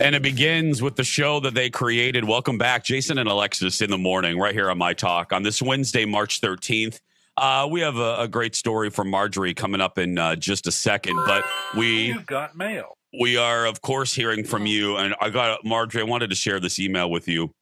And it begins with the show that they created. Welcome back, Jason and Alexis in the morning, right here on My Talk on this Wednesday, March 13th. Uh, we have a, a, great story from Margery coming up in uh, just a second, but we You've got mail. We are, of course, hearing from you. And I got Margery. I wanted to share this email with you,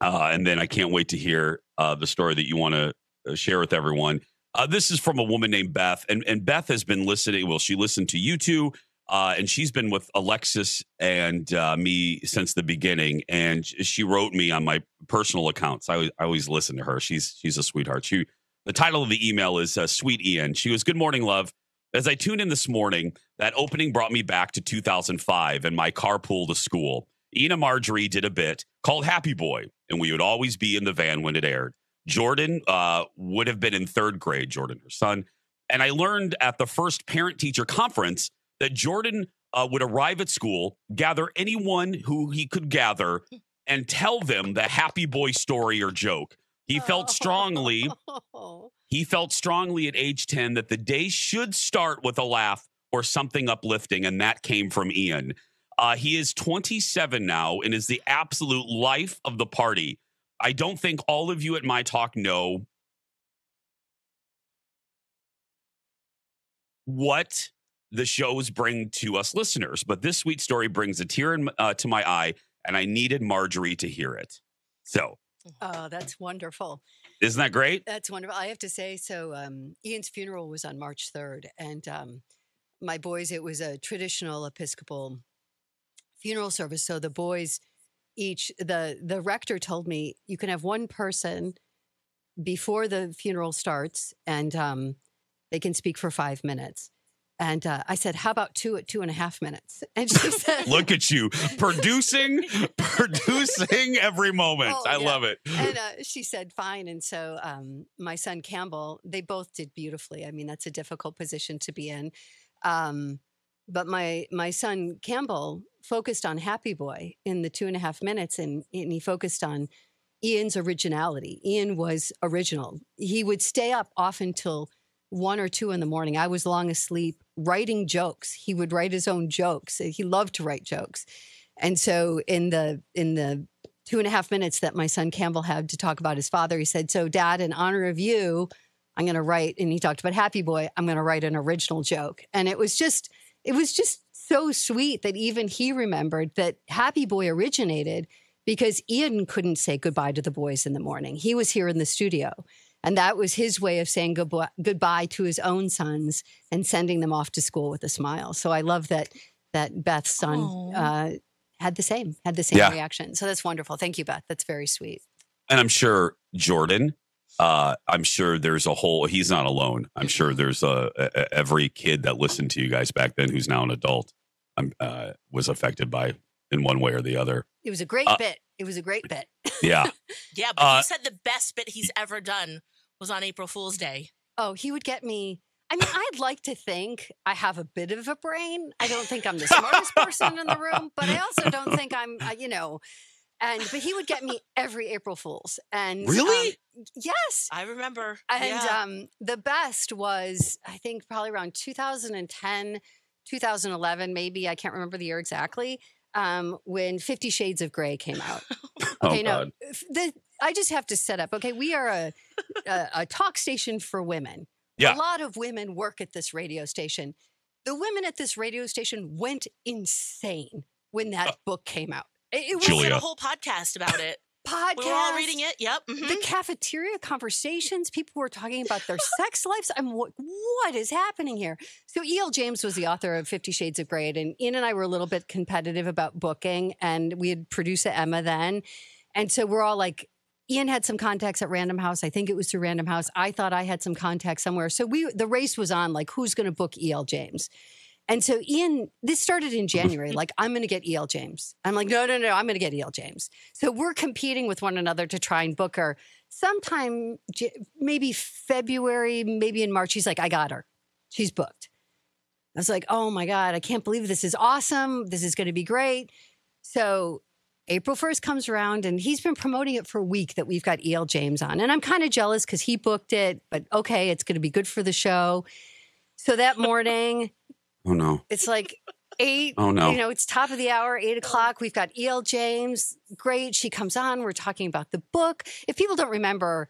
uh, and then I can't wait to hear uh, the story that you want to uh, share with everyone. Uh, this is from a woman named Beth, and and Beth has been listening. Well, she listened to you two uh, and she's been with Alexis and uh, me since the beginning. And she wrote me on my personal accounts. I, I always listen to her. She's she's a sweetheart. She the title of the email is uh, "Sweet Ian." She was "Good morning, love." As I tuned in this morning, that opening brought me back to 2005 and my carpool to school. Ian and Margery did a bit called Happy Boy, and we would always be in the van when it aired. Jordan uh, would have been in third grade, Jordan, her son. And I learned at the first parent teacher conference that Jordan uh, would arrive at school, gather anyone who he could gather, and tell them the happy boy story or joke. He felt strongly. He felt strongly at age 10 that the day should start with a laugh or something uplifting, and that came from Ian. Uh, he is 27 now and is the absolute life of the party. I don't think all of you at my talk know what the shows bring to us listeners. But this sweet story brings a tear in, uh, to my eye, and I needed Margery to hear it. So, oh, that's wonderful. Isn't that great? That's wonderful. I have to say, so um, Ian's funeral was on March 3rd, and um, my boys, it was a traditional Episcopal funeral service. So the boys each, the the rector told me you can have one person before the funeral starts, and um, they can speak for five minutes. And uh, I said, "How about two at two and a half minutes?" And she said, "Look at you producing, producing every moment. Oh, I yeah. love it." And uh, she said, "Fine." And so um, my son Campbell, they both did beautifully. I mean, that's a difficult position to be in. Um, but my my son Campbell focused on Happy Boy in the two and a half minutes, and, and he focused on Ian's originality. Ian was original. He would stay up often till one or two in the morning. I was long asleep writing jokes. He would write his own jokes. He loved to write jokes. And so in the in the two and a half minutes that my son Campbell had to talk about his father, he said, So dad, in honor of you, I'm gonna write and he talked about Happy Boy, I'm gonna write an original joke. And it was just it was just so sweet that even he remembered that Happy Boy originated because Ian couldn't say goodbye to the boys in the morning. He was here in the studio. And that was his way of saying goodbye, goodbye to his own sons and sending them off to school with a smile. So I love that that Beth's son uh, had the same had the same yeah. reaction. So that's wonderful. Thank you, Beth. That's very sweet. And I'm sure Jordan. Uh, I'm sure there's a whole. He's not alone. I'm sure there's a, a, every kid that listened to you guys back then who's now an adult. Um, uh, was affected by in one way or the other. It was a great uh, bit. It was a great bit. Yeah. yeah, but uh, you said the best bit he's ever done was on April Fool's Day. Oh, he would get me. I mean, I'd like to think I have a bit of a brain. I don't think I'm the smartest person in the room, but I also don't think I'm, uh, you know, and but he would get me every April Fools. And really, um, yes, I remember. And yeah. um, the best was, I think, probably around 2010, 2011, maybe. I can't remember the year exactly. Um, when Fifty Shades of Grey came out. Oh, okay, oh, no, the I just have to set up. Okay, we are a, a, a talk station for women. Yeah. A lot of women work at this radio station. The women at this radio station went insane when that uh, book came out. It, it was Julia. a whole podcast about it. podcast. We were all reading it. Yep. Mm-hmm. The cafeteria conversations. People were talking about their sex lives. I'm what, what is happening here? So E.L. James was the author of Fifty Shades of Grey, and Ian and I were a little bit competitive about booking, and we had producer Emma then, and so we're all like, Ian had some contacts at Random House. I think it was through Random House. I thought I had some contacts somewhere. So we the race was on like who's going to book EL James. And so Ian, this started in January. Like I'm going to get EL James. I'm like no, no, no. I'm going to get EL James. So we're competing with one another to try and book her. Sometime maybe February, maybe in March. He's like, I got her. She's booked. I was like, oh my god, I can't believe this is awesome. This is going to be great. So April 1st comes around and he's been promoting it for a week that we've got EL James on. And I'm kind of jealous because he booked it, but okay, it's going to be good for the show. So that morning, oh no, it's like eight. Oh, no. You know, it's top of the hour, eight o'clock. We've got E.L. James. Great. She comes on. We're talking about the book. If people don't remember,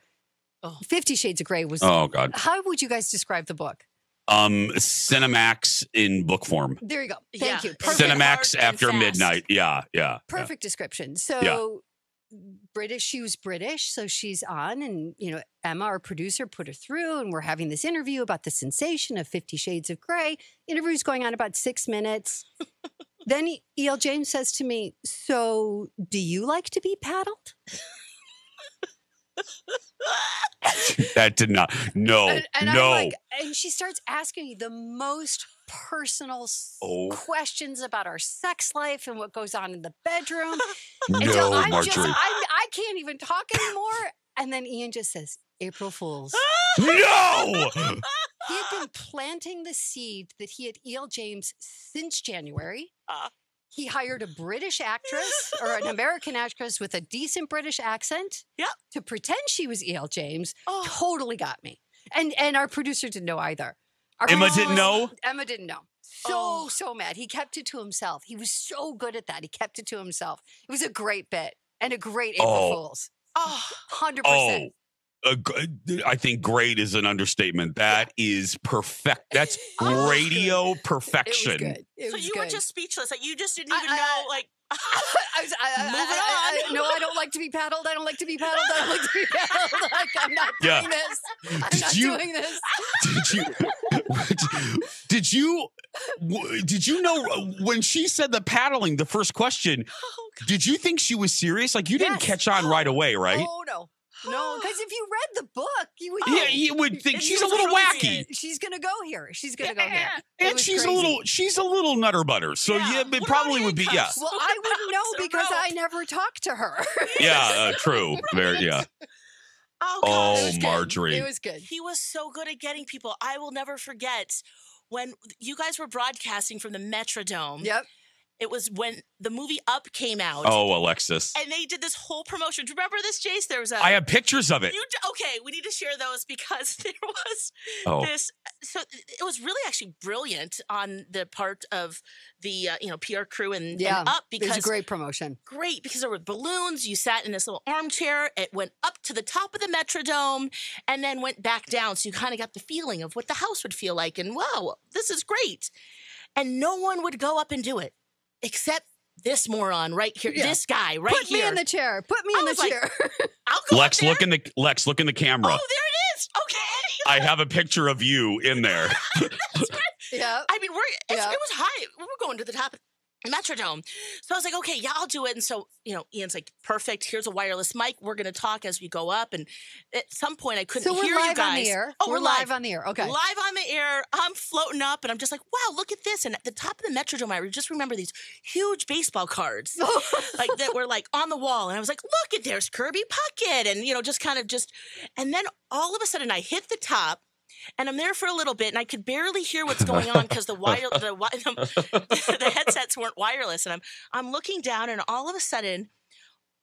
Oh. Fifty Shades of Grey was. Oh God. How would you guys describe the book? Um, Cinemax in book form. There you go. Thank Yeah. you. Perfect. Cinemax after fast. midnight. Yeah, yeah. yeah. Perfect description. So British, she was British, so she's on, and you know, Emma, our producer, put her through, and we're having this interview about the sensation of Fifty Shades of Grey. Interview's going on about six minutes. then E.L. James says to me, "So, do you like to be paddled?" That did not. No, and, and no. I'm like, and she starts asking me the most personal Oh. questions about our sex life and what goes on in the bedroom. no, until I'm Margery. just, I'm, I can't even talk anymore. And then Ian just says, April Fools. no. He had been planting the seed that he had E.L. James since January. Ah. He hired a British actress or an American actress with a decent British accent Yep. to pretend she was E.L. James. Oh. Totally got me. And and our producer didn't know either. Our Emma didn't know? Emma didn't know. So, Oh. so mad. He kept it to himself. He was so good at that. He kept it to himself. It was a great bit and a great April Oh. Fools. Oh, 100%. Oh, uh, g- I think great is an understatement. That is perfect. That's Oh, it radio It was perfection. good. It so was you good. were just speechless. Like you just didn't even I- know. I- like I was, I, I, Moving I, I, on. no, I don't like to be paddled. I don't like to be paddled. I don't like to be paddled. Like, I'm not Yeah. doing this. I'm Did not you- doing this. did you did you did you know uh, when she said the paddling the first question oh, did you think she was serious like you didn't catch on right away right Oh, no. No, because if you read the book, you would yeah you would think she's a little totally wacky. She's going to go here. She's going to go here. It and she's crazy. a little she's a little nutter butter so Yeah. yeah, it about probably would be yeah handcuffs? Well, I wouldn't know It's a because I never talked to her. yeah uh, true very yeah Oh, Oh, gosh. It was good. Margery. It was good. He was so good at getting people. I will never forget when you guys were broadcasting from the Metrodome. Yep. It was when the movie Up came out. oh alexis And they did this whole promotion. Do you remember this, Jace? There was a. i have pictures of it You okay? We need to share those because there was oh this. So it was really actually brilliant on the part of the uh, you know PR crew and, Yeah, and Up because It was a great promotion. great because there were balloons. You sat in this little armchair. It went up to the top of the Metrodome and then went back down. So you kind of got the feeling of what the house would feel like. And wow, this is great. And no one would go up and do it except this moron right here. Yeah. This guy right Put here. Put me in the chair. Put me I in the was like, chair. I'll go lex look in the lex look in the camera Oh, there it is. Okay. i have a picture of you in there yeah. I mean, we're it's, Yeah. it was high. We were going to the top of the Metrodome. So I was like, okay, yeah, I'll do it. And so, you know, Ian's like, perfect. Here's a wireless mic. We're going to talk as we go up. And at some point, I couldn't So hear you guys. on the air. Oh, we're we're live. live. on the air. Okay. Live on the air. I'm floating up, and I'm just like, wow, look at this. And at the top of the Metrodome, I just remember these huge baseball cards. like that were like on the wall and I was like, look at there's Kirby Puckett and you know just kind of just and then all of a sudden I hit the top and I'm there for a little bit and I could barely hear what's going on because the wire the, wi- the headsets weren't wireless and I'm I'm looking down and all of a sudden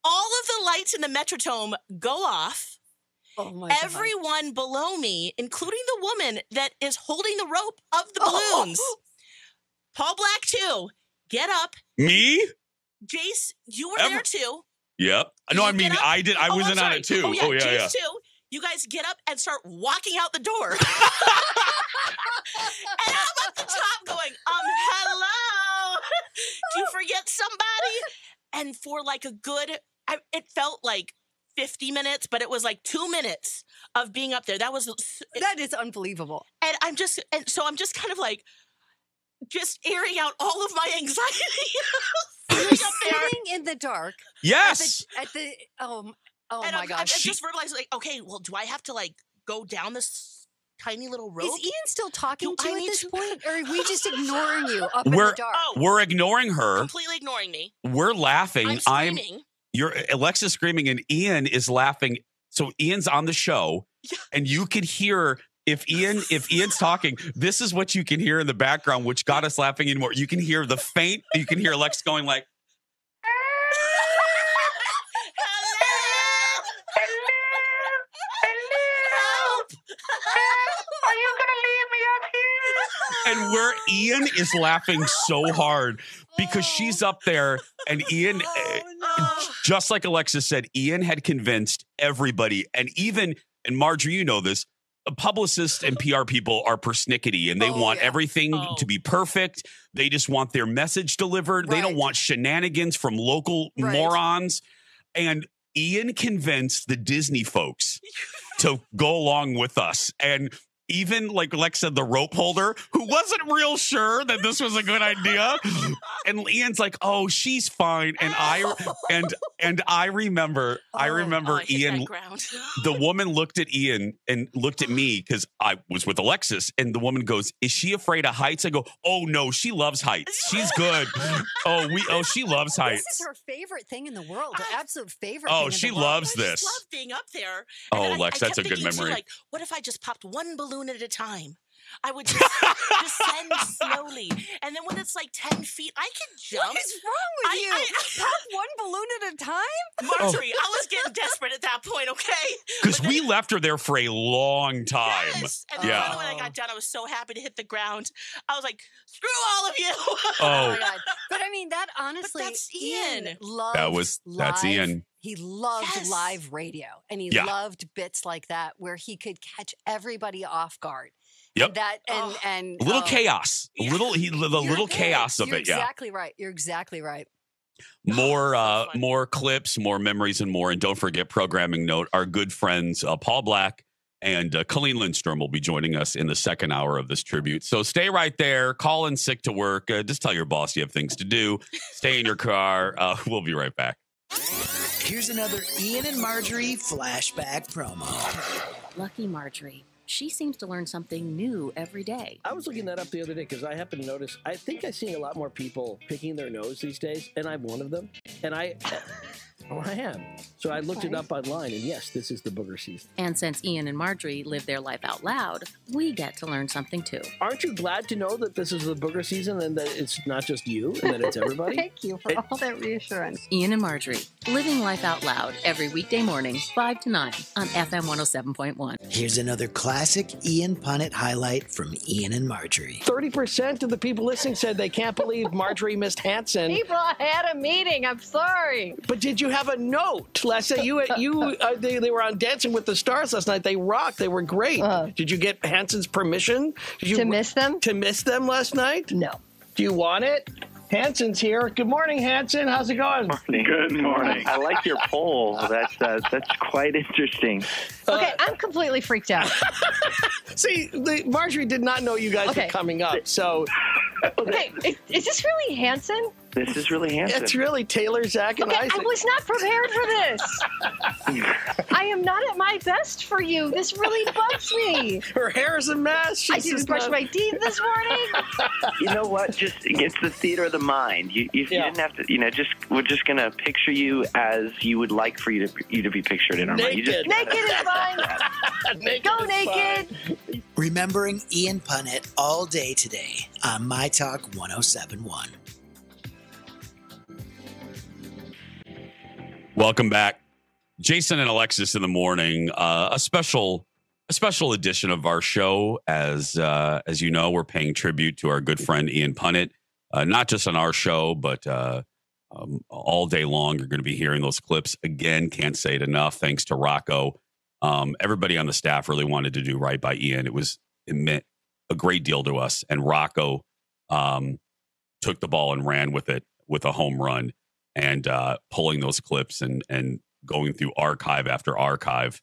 all of the lights in the Metrodome go off. oh my God. Everyone below me, including the woman that is holding the rope of the Oh. balloons, Paul Black too, get up. me Jace, you were Ever- there too. Yep. No, you I mean. I did. I Oh, I'm wasn't on it too. Oh yeah, oh, yeah, James yeah. too. You guys get up and start walking out the door. and I'm at the top going, um, hello. Do you forget somebody? And for like a good, I, it felt like 50 minutes, but it was like two minutes of being up there. That was, s- that is unbelievable. and I'm just, and so I'm just kind of like, just airing out all of my anxiety. You're Sitting sitting in the dark Yes. at the, at the oh, m- oh and my I'm, gosh. I'm just realizing, like, okay, well, do I have to like go down this tiny little rope? Is Ian still talking Do to I you at this to- point, or are we just ignoring you up We're- the dark? Oh. We're ignoring her. completely ignoring me. We're laughing. I'm I'm, screaming. you're Alexa screaming, and Ian is laughing. So Ian's on the show, Yeah. and you could hear if Ian if Ian's talking. This is what you can hear in the background, which got us laughing even more. You can hear the faint. You can hear Alexa going like, Help! Are you gonna leave me up here? and where Ian is laughing so hard because she's up there and Ian eh, Oh, just like Alexis said, Ian had convinced everybody, and even and Margery, you know this. Publicists and PR people are persnickety and they Oh, want yeah. everything Oh. to be perfect. They just want their message delivered. They don't want shenanigans from local Right. morons. And Ian convinced the Disney folks to go along with us. And even like Lex said, the rope holder, who wasn't real sure that this was a good idea. And Ian's like, oh, she's fine. And I and and I remember, I Oh, remember Oh, I hit Ian the woman looked at Ian and looked at me because I was with Alexis, and the woman goes, "Is she afraid of heights?" I go, "Oh no, she loves heights. She's good. oh, we oh she loves heights. This heights. is her favorite thing in the world. Her absolute favorite. Oh, thing in she the world. loves I just this. love being up there. And Oh, then I- Lex, I that's a good thinking, too, memory. like, what if I just popped one balloon at a time? I would just descend slowly, and then when it's like ten feet, I can jump. What is wrong with I- you? I- Pop one balloon at a time? Margery, I was getting desperate at that point. Okay, Because we left her there for a long time. Yes. And then Yeah. finally when I got oh. done, I was so happy to hit the ground. I was like, screw all of you. Oh. oh my god! But I mean, that honestly, that's Ian Ian. loved. was- that's live- Ian. He loved Yes. live radio, and he Yeah. loved bits like that where he could catch everybody off guard. Yep. That and Oh. and A little oh, chaos. A little he the you're little right. chaos of You're it. Yeah. Exactly right. You're exactly right. more uh funny. more clips more memories and more and don't forget programming note our good friends uh, paul black and uh, colleen lindstrom will be joining us in the second hour of this tribute so stay right there call in sick to work uh, just tell your boss you have things to do stay in your car uh, we'll be right back Here's another Ian and Margery flashback promo. Lucky Margery. She seems to learn something new every day. I was looking that up the other day because I happen to notice. I think I see a lot more people picking their nose these days, and I'm one of them. And I, oh, I am. So I looked it up online, and yes, this is the booger season. And since Ian and Margery live their life out loud, we get to learn something too. Aren't you glad to know that this is the booger season and that it's not just you and that it's everybody? Thank you for all that reassurance. Ian and Margery, living life out loud every weekday morning, 5 to 9 on FM 107.1. Here's another classic Ian Punnett highlight from Ian and Margery. Thirty percent of the people listening said they can't believe Margery missed Hanson. People had a meeting. I'm sorry. But did you have a note? Last night you you uh, they, they were on Dancing with the Stars last night. They rocked. They were great. Uh. did you get Hanson's permission? Did you To miss them? to miss them last night? No. Do you want it? Hanson's here. Good morning, Hanson. How's it going? Good morning. I like your poll. That's uh, that's quite interesting. Okay, I'm completely freaked out. See, the, Margery did not know you guys Okay. were coming up, so Okay, is, is this really Hanson? This is really handsome. it's really Taylor, Zach, and Okay, I was not prepared for this. I am not at my best for you. This really bugs me. Her hair is a mess. I didn't just brush not- my teeth this morning. you know what? Just it's the theater of the mind. You, you, Yeah. you didn't have to. You know, just we're just gonna picture you as you would like for you to you to be pictured in our mind. You just Naked. Naked is fine. Naked Go is naked. fine. Remembering Ian Punnett all day today on My Talk 1071. welcome back. Jason and alexis in the morning uh, a special a special edition of our show. As uh, as you know we're paying tribute to our good friend ian punnett uh, not just on our show but uh, um, all day long. You're going to be hearing those clips. Again can't say it enough. Thanks to rocco um, everybody on the staff really wanted to do right by ian it was it meant a great deal to us and rocco um, took the ball and ran with it with a home run and uh, pulling those clips and and going through archive after archive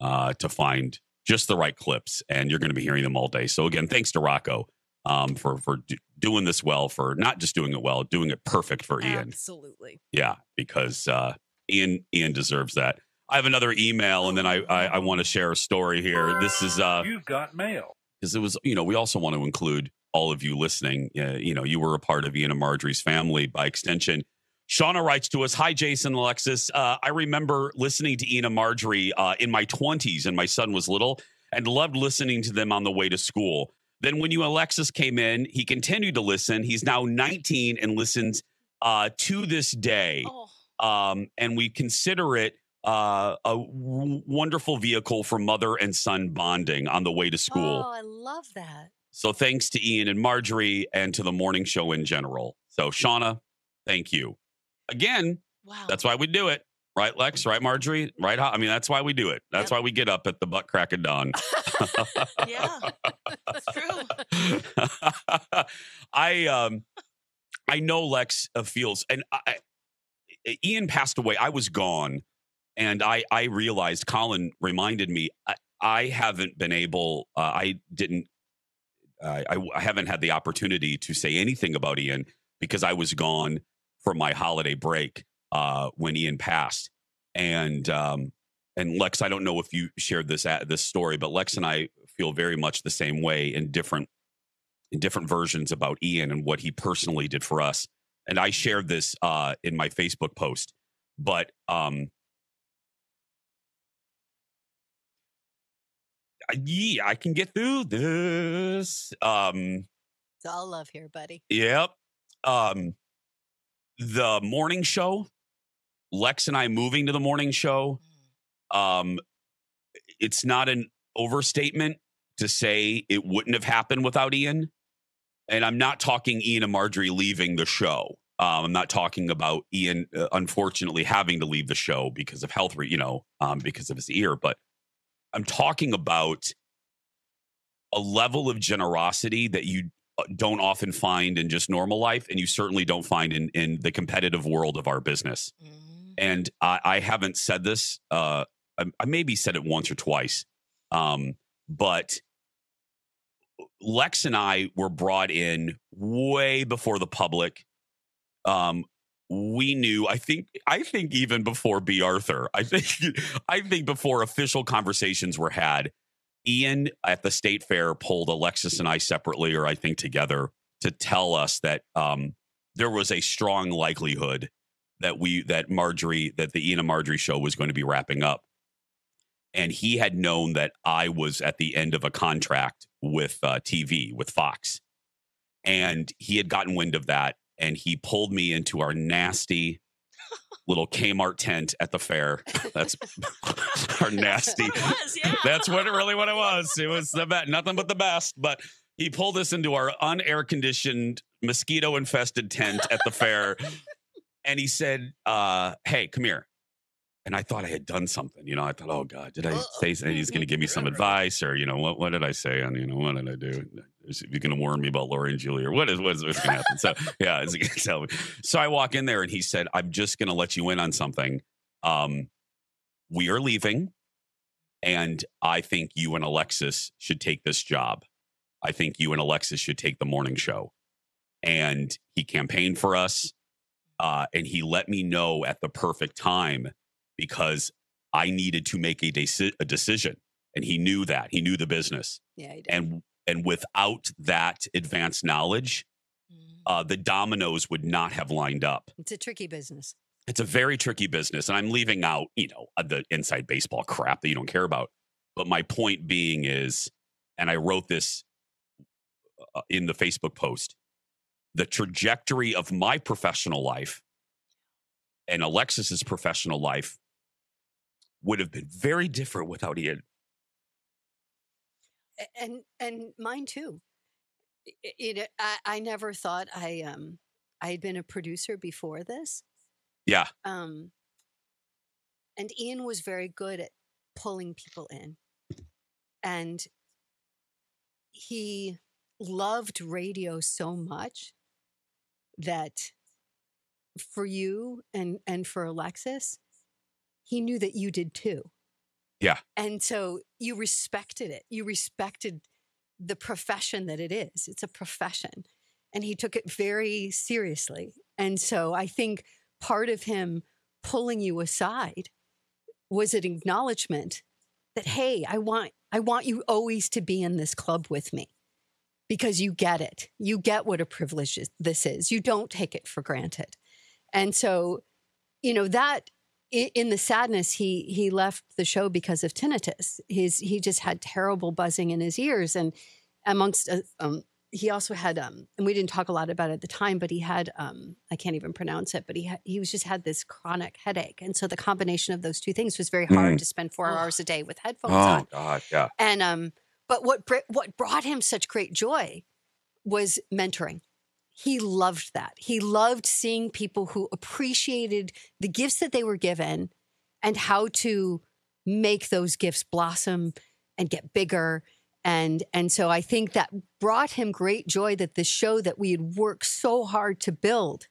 uh, to find just the right clips. And you're going to be hearing them all day. So again, thanks to Rocco um, for for do- doing this well, for not just doing it well, doing it perfect for Ian. Absolutely. Yeah, because uh, Ian Ian deserves that. I have another email, and then I I, I want to share a story here. This is uh, You've got mail. because it was you know we also want to include all of you listening. Uh, you know you were a part of ian and margery's family by extension. Shauna writes to us hi jason alexis. Uh, i remember listening to ian and margery uh, in my 20s and my son was little and loved listening to them on the way to school. Then when you alexis came in he continued to listen. He's now 19 and listens uh, to this day. Oh, um, and we consider it uh, a w- wonderful vehicle for mother and son bonding on the way to school Oh, I love that. So thanks to Ian and Margery and to the morning show in general. So Shauna, thank you. Again, Wow. that's why we do it. Right, Lex? Right, Margery? Right? I mean, that's why we do it. That's Yep. why we get up at the butt crack of dawn. yeah, that's true. I um I know Lex uh, feels and I, I- Ian passed away. I was gone and I I realized Colin reminded me I, I haven't been able uh, I didn't uh, I, I haven't had the opportunity to say anything about Ian because I was gone for my holiday break uh, when Ian passed and um and Lex I don't know if you shared this at this story but Lex and I feel very much the same way in different in different versions about Ian and what he personally did for us. And I shared this uh, in my Facebook post, but um, yeah, I can get through this. Um, It's all love here, buddy. Yep. Um, the morning show, Lex and I moving to the morning show. Um, it's not an overstatement to say it wouldn't have happened without Ian. And I'm not talking Ian and Margery leaving the show. Um, I'm not talking about Ian, uh, unfortunately, having to leave the show because of health, re- you know, um, because of his ear. But I'm talking about a level of generosity that you uh, don't often find in just normal life, and you certainly don't find in in the competitive world of our business. Mhm. And I, I haven't said this. Uh, I, I maybe said it once or twice, um, but Lex and I were brought in way before the public. Um, we knew. I think. I think even before B. Arthur. I think. I think before official conversations were had. Ian at the state fair pulled Alexis and I separately, or I think together, to tell us that um, there was a strong likelihood that we that Margery that the Ian and Margery show was going to be wrapping up, and he had known that I was at the end of a contract with uh, TV with Fox, and he had gotten wind of that, and he pulled me into our nasty little Kmart tent at the fair. That's our nasty. It was, yeah. That's what it really what it was. It was the best, nothing but the best. But he pulled us into our unair conditioned, mosquito infested tent at the fair, and he said, uh, "Hey, come here." And I thought I had done something. You know, I thought, "Oh God, did I say something? He's going to give me some advice, or you know, what what did I say? And you know, what did I do? Is he going to warn me about Lori and Julie, or what is what is what's going to happen?" So yeah, is he going to tell me? So I walk in there, and he said, "I'm just going to let you in on something. Um, we are leaving." And I think you and Alexis should take this job. I think you and Alexis should take the morning show. And he campaigned for us. Uh, and he let me know at the perfect time because I needed to make a, deci- a decision. And he knew that. He knew the business. Yeah, he did. And and without that advanced knowledge, Mhm. uh, the dominoes would not have lined up it's a tricky business. it's a very tricky business and i'm leaving out you know uh, the inside baseball crap that you don't care about but my point being is and i wrote this uh, in the facebook post the trajectory of my professional life and alexis's professional life would have been very different without ian and and mine too. You know, I, I never thought I um I had been a producer before this. yeah Um, and Ian was very good at pulling people in, and he loved radio so much that for you and and for Alexis, he knew that you did too. Yeah. And so you respected it. You respected the profession that it is. It's a profession. And he took it very seriously. And so I think part of him pulling you aside was an acknowledgement that, hey, I want I want you always to be in this club with me because you get it. You get what a privilege this is. You don't take it for granted. And so, you know, that in the sadness, he he left the show because of tinnitus. His he just had terrible buzzing in his ears, and amongst uh, um, he also had um, and we didn't talk a lot about it at the time, but he had um, I can't even pronounce it, but he ha- he was just had this chronic headache, and so the combination of those two things was very hard Mm. to spend four hours a day with headphones on. oh on. god yeah And um, But what br- what brought him such great joy was mentoring. He loved that. He loved seeing people who appreciated the gifts that they were given and how to make those gifts blossom and get bigger and and so I think that brought him great joy that the show that we had worked so hard to build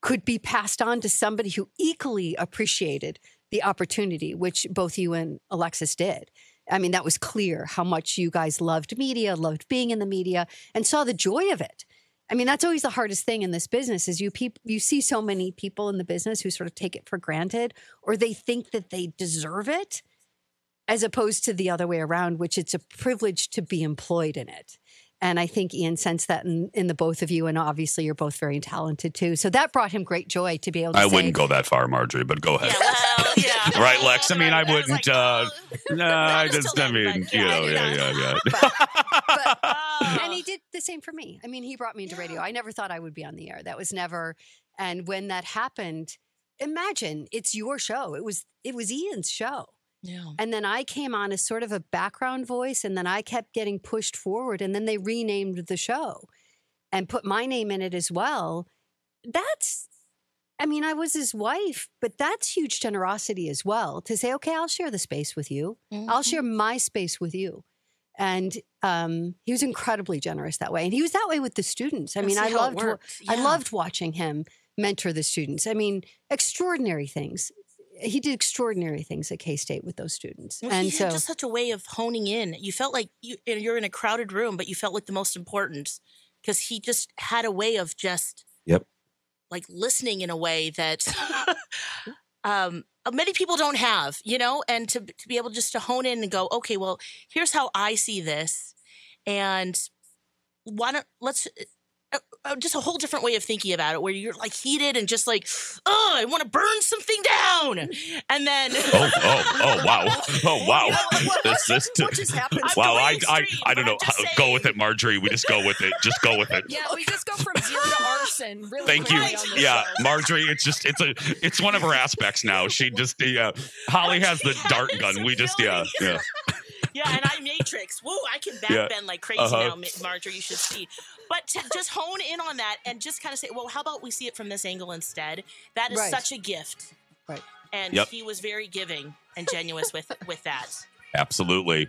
could be passed on to somebody who equally appreciated the opportunity, which both you and Alexis did. I mean, that was clear how much you guys loved media, loved being in the media, and saw the joy of it. I mean, that's always the hardest thing in this business is you peop- you see so many people in the business who sort of take it for granted or they think that they deserve it as opposed to the other way around, which it's a privilege to be employed in it. And I think Ian sensed that in, in the both of you, and obviously you're both very talented too. So that brought him great joy to be able to I say, wouldn't go that far, Margery, but go ahead. Yeah, well, yeah. Right, Lex? I mean, I was wouldn't. like, uh, oh. no, I just, till I mean, but you yeah, know, yeah, yeah, yeah. but, Oh. and he did the same for me. I mean, he brought me into radio. I never thought I would be on the air. That was never. And when that happened, imagine it's your show. It was it was Ian's show. Yeah. And then I came on as sort of a background voice, and then I kept getting pushed forward, and then they renamed the show and put my name in it as well. That's, I mean, I was his wife, but that's huge generosity as well to say, okay, I'll share the space with you. I'll share my space with you. And um, he was incredibly generous that way, and he was that way with the students. I mean, I loved, worked. I loved watching him mentor the students. I mean, extraordinary things. He did extraordinary things at K State with those students, Well, and he so had just such a way of honing in. You felt like you, you're in a crowded room, but you felt like the most important because he just had a way of just Yep. like listening in a way that um, many people don't have, you know, and to to be able just to hone in and go, okay, well, here's how I see this, and why don't let's. Uh, uh, just a whole different way of thinking about it, where you're like heated and just like, oh, I want to burn something down, and then Oh, oh, oh, wow. Oh, wow. You know, like, what- This, this, what just happened? I'm wow, I, I, I don't know. I'm just How- Go with it, Margery. We just go with it. Just go with it. Yeah, we just go from zero to arson really Thank you. quickly on this Yeah, show. Margery. It's just it's a it's one of her aspects now. She just yeah. Holly has the dart gun. We just yeah yeah. Yeah, and I matrix. Whoa, I can Yeah. backbend like crazy Uh-huh. now, Margery. You should see. But to just hone in on that and just kind of say, well, how about we see it from this angle instead? That is Right. such a gift. Right. And Yep. he was very giving and genuous with with that. Absolutely.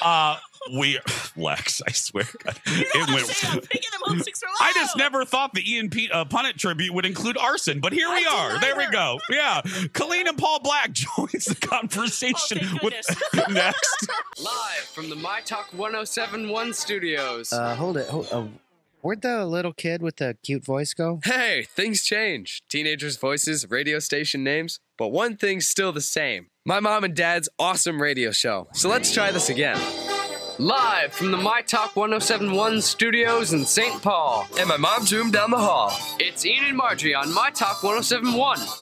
Uh we Lex, I swear. God, You know it I'm went. I'm picking him up six for I just never thought the Ian P, uh, Punnett tribute would include arson, but here I we didn't are. There we go. Yeah, Colleen and Paul Black joins the conversation Oh, with next. Live from the My Talk 1071 studios. Uh, hold it. Hold, uh, where'd the little kid with the cute voice go? hey, things change. Teenagers' voices, radio station names, but one thing's still the same. My mom and dad's awesome radio show. So let's try this again. Live from the My Talk 1071 studios in St. Paul. And my mom's room down the hall. It's Ian and Margery on My Talk 1071.